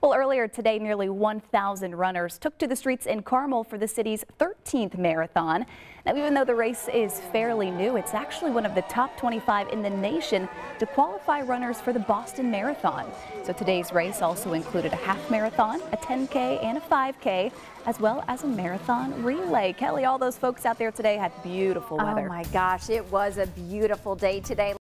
Well, earlier today, nearly 1,000 runners took to the streets in Carmel for the city's 13th marathon. Now, even though the race is fairly new, it's actually one of the top 25 in the nation to qualify runners for the Boston Marathon. So today's race also included a half marathon, a 10K, and a 5K, as well as a marathon relay. Kelly, all those folks out there today had beautiful oh weather. Oh my gosh, it was a beautiful day today.